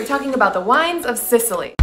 We're talking about the wines of Sicily.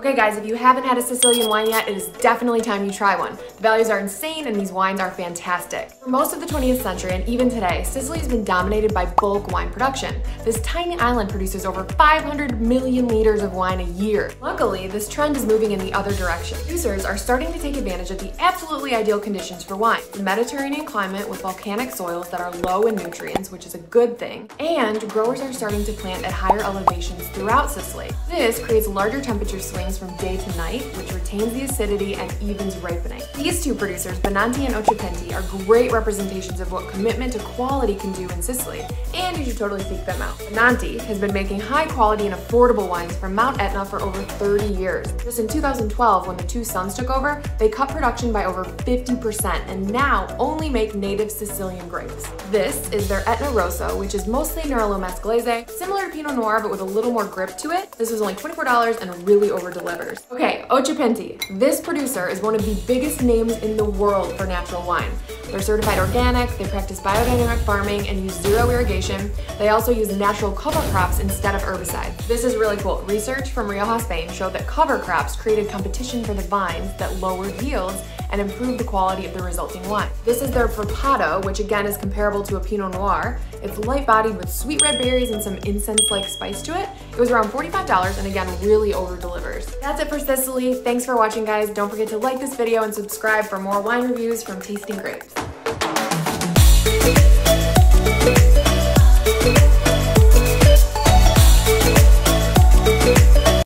Okay guys, if you haven't had a Sicilian wine yet, it is definitely time you try one. The values are insane and these wines are fantastic. For most of the 20th century and even today, Sicily has been dominated by bulk wine production. This tiny island produces over 500 million liters of wine a year. Luckily, this trend is moving in the other direction. Producers are starting to take advantage of the absolutely ideal conditions for wine. The Mediterranean climate with volcanic soils that are low in nutrients, which is a good thing, and growers are starting to plant at higher elevations throughout Sicily. This creates larger temperature swings from day to night, which retains the acidity and evens ripening. These two producers, Benanti and Occhipinti, are great representations of what commitment to quality can do in Sicily, and you should totally seek them out. Benanti has been making high quality and affordable wines from Mount Etna for over 30 years. Just in 2012, when the two sons took over, they cut production by over 50% and now only make native Sicilian grapes. This is their Etna Rosso, which is mostly Nerello Mascalese, similar to Pinot Noir but with a little more grip to it. This was only $24 and really delivers. Okay, Occhipinti. This producer is one of the biggest names in the world for natural wine. They're certified organic, they practice biodynamic farming and use zero irrigation. They also use natural cover crops instead of herbicides. This is really cool. Research from Rioja, Spain showed that cover crops created competition for the vines that lowered yields and improve the quality of the resulting wine. This is their Frappato, which again is comparable to a Pinot Noir. It's light-bodied with sweet red berries and some incense-like spice to it. It was around $45 and again, really over-delivers. That's it for Sicily. Thanks for watching, guys. Don't forget to like this video and subscribe for more wine reviews from Tasting Grapes.